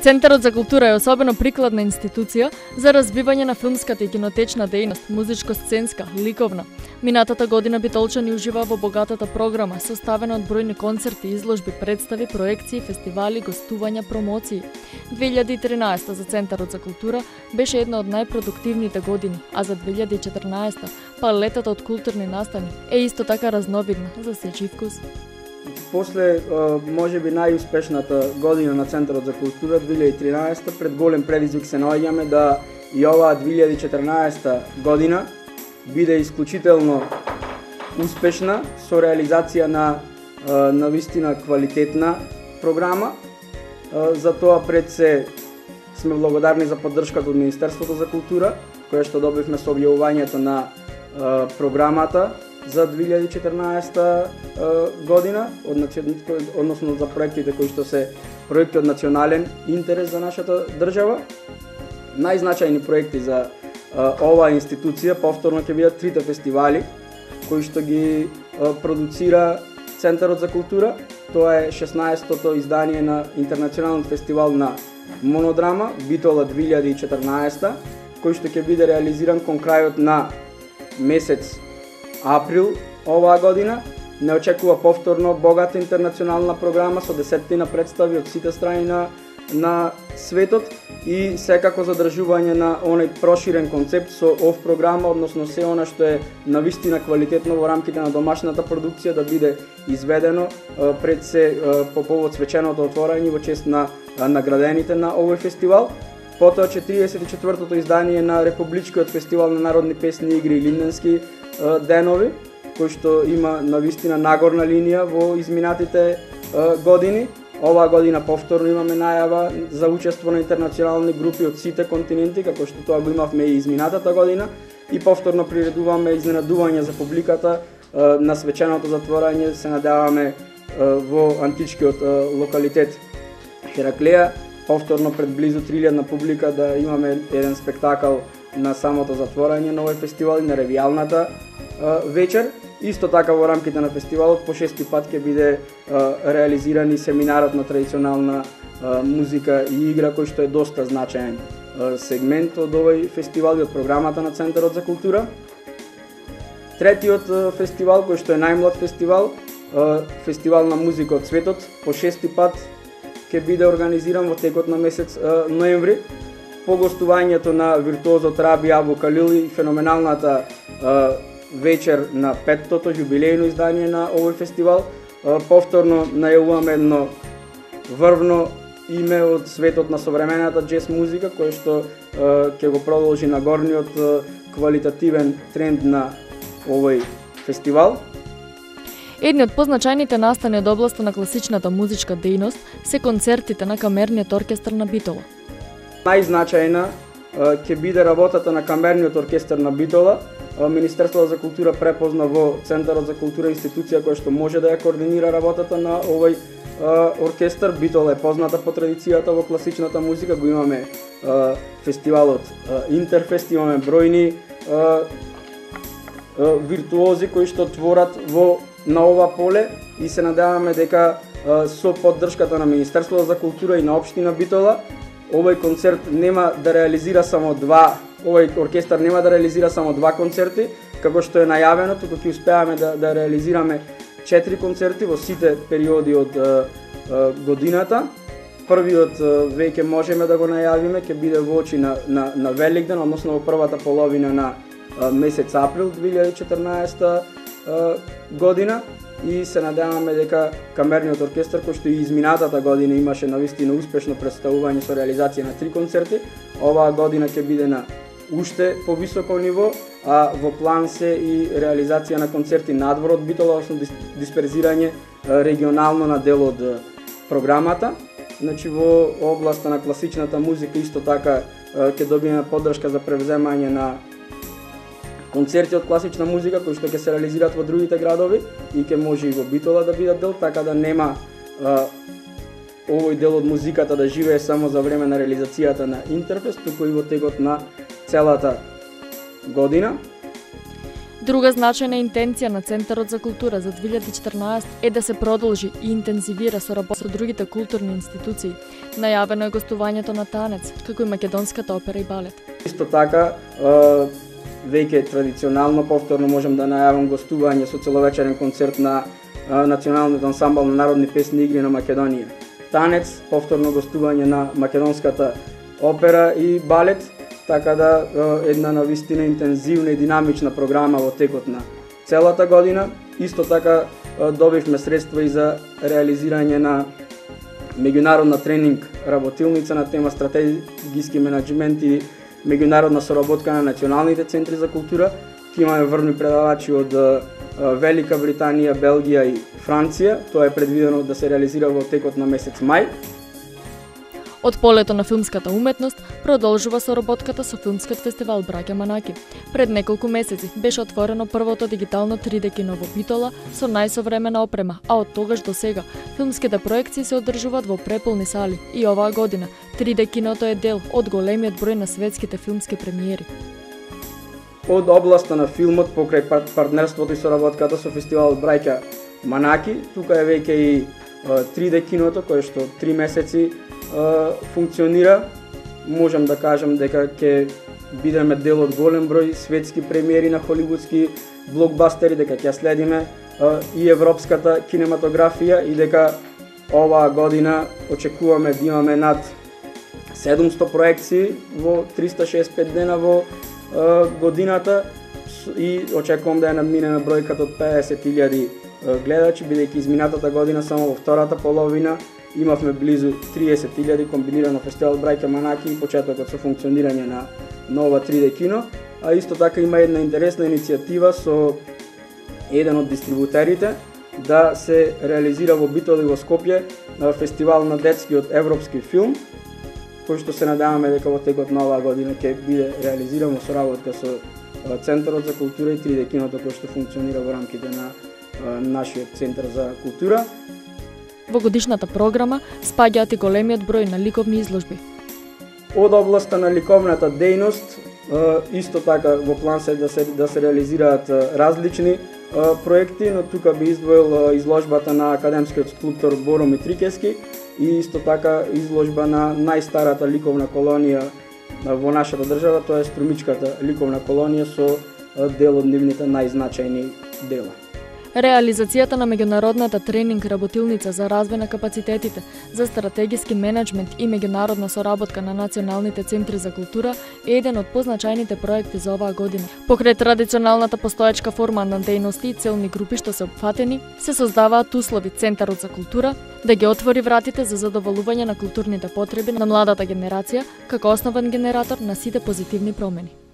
Центарот за култура е особено прикладна институција за развивање на филмската и кинотечна дејност, музичко-сценска, ликовна. Минатата година Битолчани ужива во богатата програма, составена од бројни концерти, изложби, представи, проекции, фестивали, гостувања, промоции. 2013 за Центарот за култура беше една од најпродуктивните години, а за 2014 палетата од културни настани е исто така разновидна за сечи вкус после може би најуспешната година на Центарот за култура 2013 пред голем предизвик се наоѓаме да и оваа 2014 година биде исклучително успешна со реализација на на вистина квалитетна програма. За тоа пред се сме благодарни за поддршката од Министерството за култура, која што добивме со објавувањето на програмата за 2014 година, односно за проектите кои што се проекти од национален интерес за нашата држава. Најзначајни проекти за оваа институција повторно ќе бидат трите фестивали кои што ги продуцира Центарот за култура. Тоа е 16-тото издание на Интернационален фестивал на монодрама Битола 2014 кој што ќе биде реализиран кон крајот на месец април оваа година не очекува повторно богата интернационална програма со десеттина представи од сите страни на на светот и секако задржување на оној проширен концепт со ов програма, односно се она што е на вистина квалитетно во рамките на домашната продукција да биде изведено пред се по повод свеченото отворање во чест на наградените на овој фестивал. Потоа 44-тото издание на Републичкиот фестивал на народни песни, игри и линденски денови, кој што има на вистина нагорна линија во изминатите години. Оваа година повторно имаме најава за учество на интернационални групи од сите континенти, како што тоа го имавме и изминатата година, и повторно приредуваме изненадување за публиката на свеченото затворање, се надеваме во античкиот локалитет Хераклеја, повторно пред близу 3000 публика да имаме еден спектакл на самото затворање на овој фестивал и на ревијалната вечер. Исто така во рамките на фестивалот по шести пат ќе биде реализиран и семинарот на традиционална музика и игра кој што е доста значаен сегмент од овој фестивал и од програмата на Центарот за култура. Третиот фестивал кој што е најмлад фестивал, фестивал на музика од светот, по шести пат ќе биде организиран во текот на месец ноември по гостувањето на виртуозот Раби Абу Калил и феноменалната вечер на петтото јубилејно издание на овој фестивал. Повторно најавуваме едно врвно име од светот на современата джес музика, кој што ќе го продолжи на горниот квалитативен тренд на овој фестивал. Едни од позначајните настани од областа на класичната музичка дејност се концертите на Камерниот оркестар на Битола. Најзначајна ќе биде работата на Камерниот оркестар на Битола, Министерството за култура препозна во Центарот за култура институција која што може да ја координира работата на овој оркестар. Битола. е позната по традицијата во класичната музика, го имаме фестивалот Интерфест, имаме бројни виртуози кои што творат во на ова поле и се надеваме дека со поддршката на Министерството за култура и на општина Битола овој концерт нема да реализира само два овој оркестар нема да реализира само два концерти, како што е најавено, туку ќе успеаме да, да реализираме четири концерти во сите периоди од е, е, годината. Првиот веќе можеме да го најавиме, ќе биде во очи на, на, на Великден, односно во првата половина на е, месец април 2014 година и се надеваме дека Камерниот оркестар кој што и изминатата година имаше навистина успешно представување со реализација на три концерти, оваа година ќе биде на уште повисоко ниво, а во план се и реализација на концерти надвор од Битола, односно дисперзирање регионално на дел од програмата. Значи во областа на класичната музика исто така ќе добиеме поддршка за превземање на концерти од класична музика кои што ќе се реализираат во другите градови и ќе може и во Битола да бидат дел, така да нема овој дел од музиката да живее само за време на реализацијата на Интерфест, туку и во текот на целата година. Друга значајна интенција на Центарот за култура за 2014 е да се продолжи и интензивира соработа со другите културни институции. Најавено е гостувањето на танец, како и македонската опера и балет. Исто така, веќе традиционално повторно можам да најавам гостување со целовечерен концерт на Националниот ансамбл на народни песни игри на Македонија. Танец, повторно гостување на македонската опера и балет, така да една навистина интензивна и динамична програма во текот на целата година. Исто така добивме средства и за реализирање на меѓународна тренинг работилница на тема стратегиски менеджмент и меѓународна соработка на националните центри за култура. Ќе имаме врвни предавачи од Велика Британија, Белгија и Франција. Тоа е предвидено да се реализира во текот на месец мај. Од полето на филмската уметност продолжува соработката со филмскиот фестивал Браќа Манаки. Пред неколку месеци беше отворено првото дигитално 3D кино во Битола со најсовремена опрема, а од тогаш до сега филмските проекции се одржуваат во преполни сали и оваа година 3D киното е дел од големиот број на светските филмски премиери. Од областа на филмот покрај партнерството и соработката со фестивал Брајка Манаки, тука е веќе и 3D киното кое што 3 месеци функционира, можам да кажам дека ќе бидеме дел од голем број светски премиери на холивудски блокбастери, дека ќе следиме и европската кинематографија и дека оваа година очекуваме да имаме над 700 проекции во 365 дена во годината. И очекувам да ја надминеме бројката од 50.000 гледачи, бидејќи изминатата година само во втората половина имавме близу 30.000 комбинирано фестивал Браќа Манаки и почетокот со функционирање на нова 3D кино, а исто така има една интересна иницијатива со еден од дистрибутерите да се реализира во Битоли во Скопје на фестивал на детскиот европски филм, кој што се надеваме дека во текот на оваа година ќе биде реализиран во соработка со Центарот за култура и 3D киното кој што функционира во рамките на нашиот Центар за култура. Во годишната програма спаѓаат и големиот број на ликовни изложби. Од областа на ликовната дејност, исто така во план се да се да се реализираат различни проекти, но тука би издвоил изложбата на академскиот скулптор Боро Митрикески и исто така изложба на најстарата ликовна колонија во нашата држава, тоа е Струмичката ликовна колонија со дел од нивните најзначајни дела. Реализацијата на меѓународната тренинг работилница за развој на капацитетите за стратегиски менеджмент и меѓународна соработка на националните центри за култура е еден од позначајните проекти за оваа година. Покрај традиционалната постоечка форма на дејности и целни групи што се опфатени, се создаваат услови Центарот за култура да ги отвори вратите за задоволување на културните потреби на младата генерација како основен генератор на сите позитивни промени.